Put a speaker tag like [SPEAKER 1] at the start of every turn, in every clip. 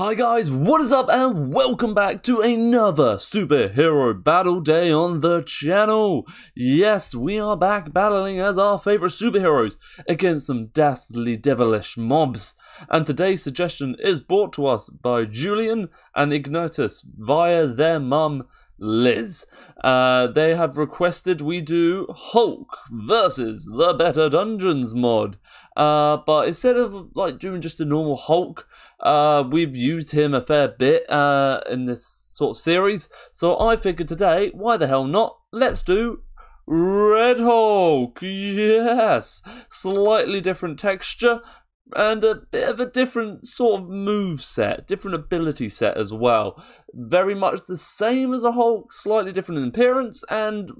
[SPEAKER 1] Hi guys, what is up and welcome back to another superhero battle day on the channel. Yes, we are back battling as our favorite superheroes against some dastardly devilish mobs. And today's suggestion is brought to us by Julian and Ignitus via their mum Liz. Uh, they have requested we do Hulk versus the Better Dungeons mod. Uh, but instead of like doing just a normal Hulk, uh, we've used him a fair bit uh, in this sort of series. So I figured today, why the hell not? Let's do Red Hulk. Yes, slightly different texture, and a bit of a different sort of move set, different ability set as well. Very much the same as a Hulk, slightly different in appearance, and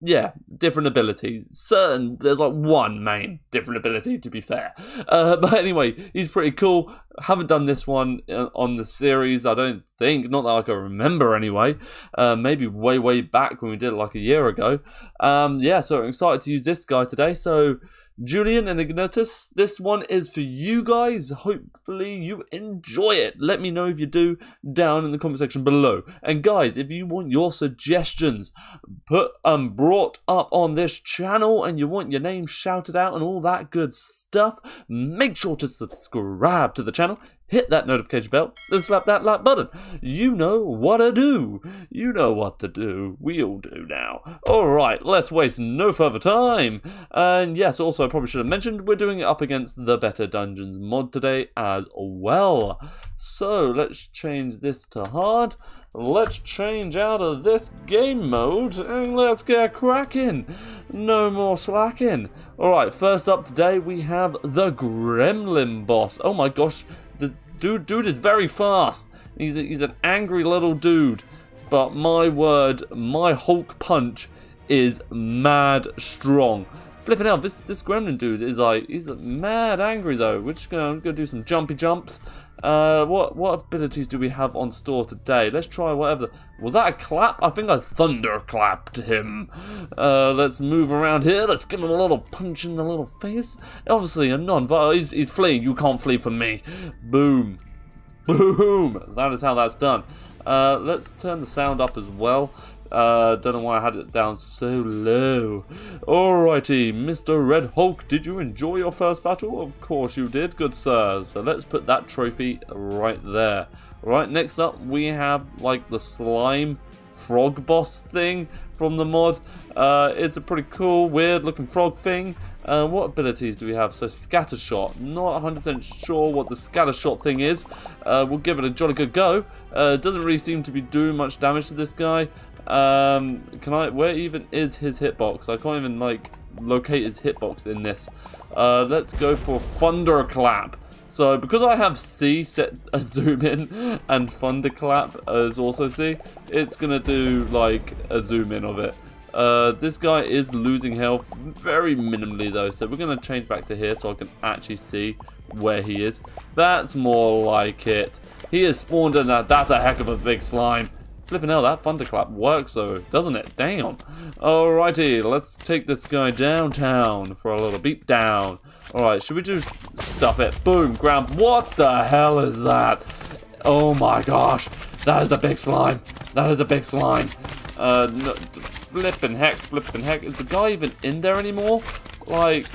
[SPEAKER 1] yeah, different ability. Certain, there's like one main different ability to be fair. Uh, but anyway, he's pretty cool. Haven't done this one uh, on the series, I don't think. Not that I can remember anyway. Uh, maybe way, way back when we did it like a year ago. Um, yeah, so I'm excited to use this guy today. So Julian and Ignitus, this one is for you guys. Hopefully you enjoy it. Let me know if you do down in the comment section below. And guys, if you want your suggestions put um brought up on this channel and you want your name shouted out and all that good stuff, make sure to subscribe to the channel hit that notification bell, and slap that like button. You know what to do. You know what to do. We all do now. Alright, let's waste no further time. And yes, also I probably should have mentioned, we're doing it up against the Better Dungeons mod today as well. So, let's change this to hard. Let's change out of this game mode and let's get cracking. No more slacking. Alright, first up today we have the Gremlin boss. Oh my gosh, dude, dude is very fast. He's, a, he's an angry little dude. But my word, my Hulk punch is mad strong. Flipping out, this this gremlin dude is like, he's mad angry though. We're just gonna, gonna do some jumpy jumps. Uh, what what abilities do we have on store today? Let's try whatever. Was that a clap? I think I thunder clapped him. Uh, let's move around here. Let's give him a little punch in the little face. Obviously, a non he's, he's fleeing. You can't flee from me. Boom. Boom. That is how that's done. Uh, let's turn the sound up as well. Uh, don't know why I had it down so low. Alrighty, Mr. Red Hulk, did you enjoy your first battle? Of course you did, good sir. So let's put that trophy right there. Right, next up we have like the slime frog boss thing from the mod. Uh, it's a pretty cool, weird looking frog thing. Uh, what abilities do we have? So scatter shot. Not 100% sure what the scatter shot thing is. Uh, we'll give it a jolly good go. Uh, doesn't really seem to be doing much damage to this guy. Um, can I? Where even is his hitbox? I can't even like locate his hitbox in this. Uh, let's go for Thunderclap. So because I have C set a zoom in and Thunderclap as also C, it's gonna do like a zoom in of it. Uh, this guy is losing health very minimally though, so we're going to change back to here so I can actually see where he is. That's more like it. He is spawned in that. That's a heck of a big slime. Flipping hell, that thunderclap works though, doesn't it? Damn. Alrighty, let's take this guy downtown for a little beat down. Alright, should we just stuff it? Boom, ground. What the hell is that? Oh my gosh, that is a big slime. That is a big slime. Uh, no, flipping heck, flipping heck. Is the guy even in there anymore? Like,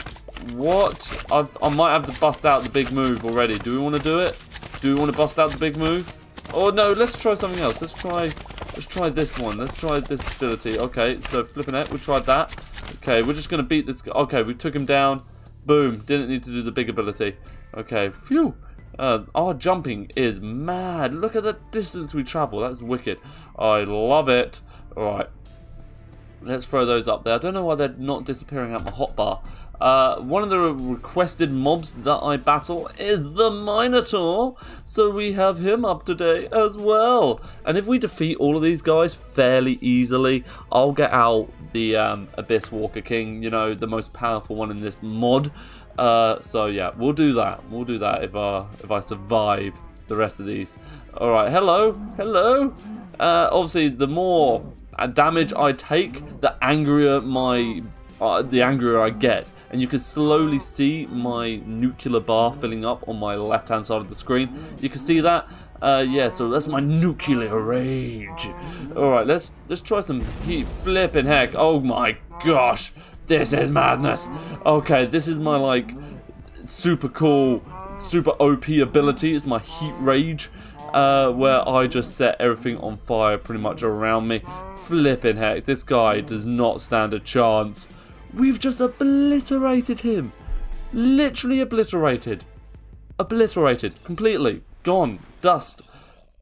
[SPEAKER 1] what? I, I might have to bust out the big move already. Do we want to do it? Do we want to bust out the big move? Oh no, let's try something else. Let's try let's try this one. Let's try this ability. Okay, so flipping it, we tried that. Okay, we're just gonna beat this guy. Okay, we took him down. Boom. Didn't need to do the big ability. Okay, phew. Uh, our jumping is mad. Look at the distance we travel. That's wicked. I love it. Alright. Let's throw those up there. I don't know why they're not disappearing out my hotbar. Uh, one of the requested mobs that I battle is the Minotaur, so we have him up today as well. And if we defeat all of these guys fairly easily, I'll get out the um, Abyss Walker King, you know, the most powerful one in this mod. Uh, so yeah, we'll do that. We'll do that if, uh, if I survive the rest of these. Alright, hello, hello. Uh, obviously, the more damage I take, the angrier my uh, the angrier I get. And you can slowly see my nuclear bar filling up on my left hand side of the screen. You can see that. Uh, yeah, so that's my nuclear rage. Alright, let's let's try some heat. Flipping heck. Oh my gosh. This is madness. Okay, this is my, like, super cool, super OP ability. It's my heat rage. Uh, where I just set everything on fire pretty much around me. Flipping heck, this guy does not stand a chance. We've just obliterated him. Literally obliterated. Obliterated. Completely. Gone. Dust.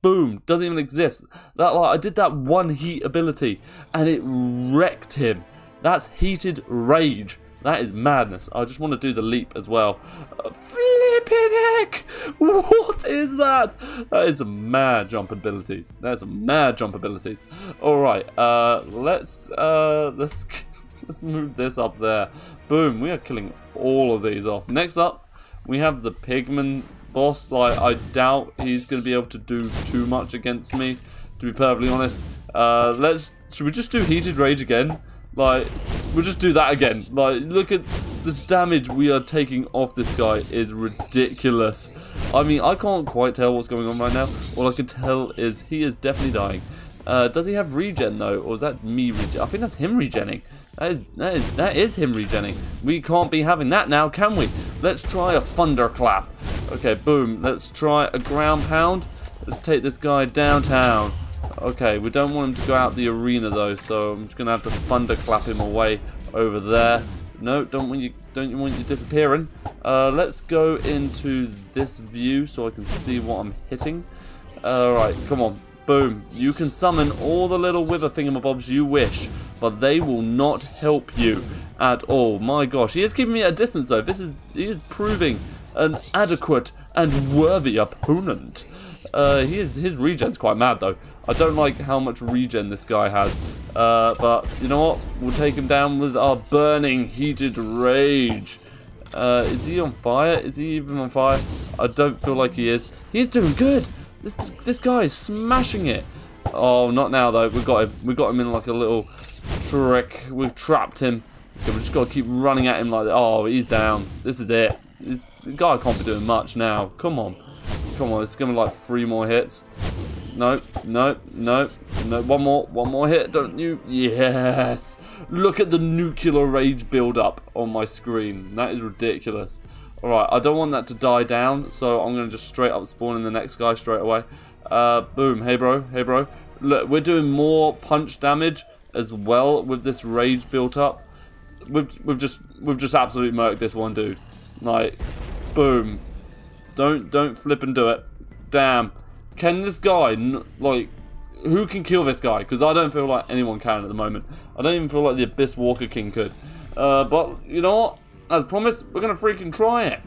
[SPEAKER 1] Boom. Doesn't even exist. That like I did that one heat ability and it wrecked him. That's heated rage. That is madness. I just want to do the leap as well. Uh, heck! What is that? That is mad jump abilities. That's mad jump abilities. Alright, uh, let's, uh, let's, let's move this up there. Boom, we are killing all of these off. Next up, we have the Pigman boss. Like, I doubt he's to be able to do too much against me, to be perfectly honest. Uh, let's, should we just do Heated Rage again? Like, we'll just do that again. Like, look at this damage we are taking off this guy is ridiculous. I mean, I can't quite tell what's going on right now. All I can tell is he is definitely dying. Uh, does he have regen though, or is that me regen? I think that's him regenning. That is, that is that is him regenning. We can't be having that now, can we? Let's try a thunderclap. Okay, boom. Let's try a ground pound. Let's take this guy downtown. Okay, we don't want him to go out the arena though, so I'm just gonna have to thunderclap him away over there. No, don't want you don't you want you disappearing. Uh, let's go into this view so I can see what I'm hitting. Alright, come on. Boom. You can summon all the little wither thingamabobs you wish, but they will not help you at all. My gosh, he is keeping me at a distance though. This is he is proving an adequate and worthy opponent. Uh, he is, his regen's quite mad though. I don't like how much regen this guy has. Uh, but you know what? We'll take him down with our burning heated rage. Uh, is he on fire? Is he even on fire? I don't feel like he is. He's doing good. This this guy is smashing it. Oh, not now though. We got him. We got him in like a little trick. We've trapped him. Okay, we just got to keep running at him like that. Oh, he's down. This is it. This, guy can't be doing much now. Come on. Come on, it's gonna be like three more hits. No, no, no, no. One more, one more hit, don't you? Yes. Look at the nuclear rage build up on my screen. That is ridiculous. Alright, I don't want that to die down, so I'm gonna just straight up spawn in the next guy straight away. Uh, boom. Hey, bro. Hey, bro. Look, we're doing more punch damage as well with this rage built up. We've, we've just we've just absolutely murked this one dude. Like, boom. Don't don't flip and do it. Damn. Can this guy like who can kill this guy? Because I don't feel like anyone can at the moment. I don't even feel like the Abyss Walker King could. Uh, but you know what? As promised, we're gonna freaking try it.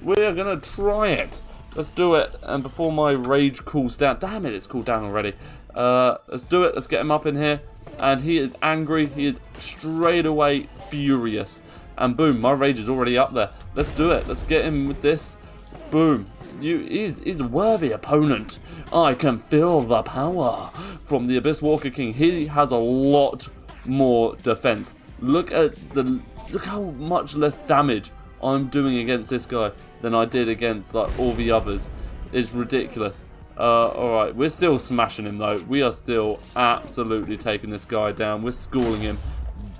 [SPEAKER 1] We're gonna try it. Let's do it. And before my rage cools down, damn it, it's cooled down already. Uh, let's do it. Let's get him up in here. And he is angry. He is straight away furious. And boom, my rage is already up there. Let's do it. Let's get him with this. Boom. You is is a worthy opponent. I can feel the power from the Abyss Walker King. He has a lot more defense. Look at the look how much less damage I'm doing against this guy than I did against like all the others. It's ridiculous. Uh, Alright, we're still smashing him though. We are still absolutely taking this guy down. We're schooling him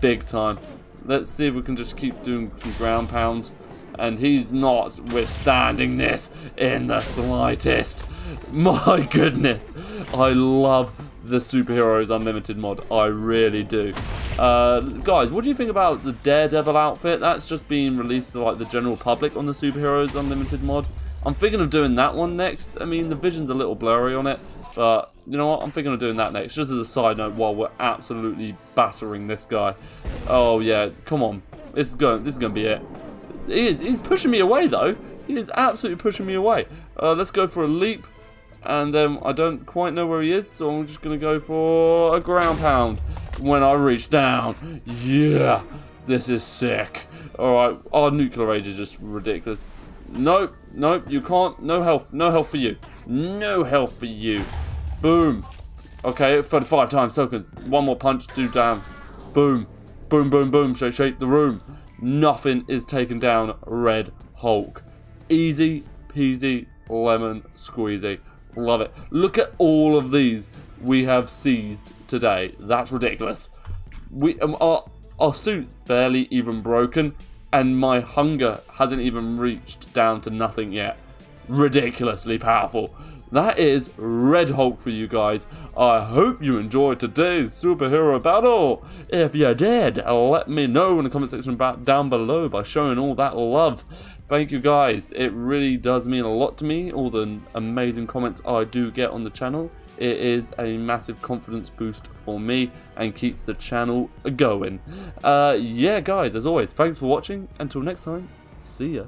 [SPEAKER 1] big time. Let's see if we can just keep doing some ground pounds and he's not withstanding this in the slightest. My goodness, I love the Superheroes Unlimited mod. I really do. Uh, guys, what do you think about the Daredevil outfit? That's just being released to like the general public on the Superheroes Unlimited mod. I'm thinking of doing that one next. I mean, the vision's a little blurry on it, but you know what? I'm thinking of doing that next. Just as a side note, while we're absolutely battering this guy. Oh yeah, come on. This is going. This is going to be it. He he's pushing me away, though. He is absolutely pushing me away. Uh, let's go for a leap. And then I don't quite know where he is, so I'm just going to go for a ground pound when I reach down. Yeah, this is sick. Alright, our nuclear rage is just ridiculous. Nope, nope, you can't. No health. No health for you. No health for you. Boom. Okay, 35 times tokens. One more punch, do down. Boom. Boom, boom, boom. Shake, shake the room nothing is taken down Red Hulk. Easy peasy lemon squeezy. Love it. Look at all of these we have seized today. That's ridiculous. We um, Our, our suit's barely even broken, and my hunger hasn't even reached down to nothing yet. Ridiculously powerful. That is Red Hulk for you guys. I hope you enjoyed today's superhero battle. If you did, let me know in the comment section down below by showing all that love. Thank you guys. It really does mean a lot to me, all the amazing comments I do get on the channel. It is a massive confidence boost for me and keeps the channel going. Uh, yeah, guys, as always, thanks for watching. Until next time, see ya.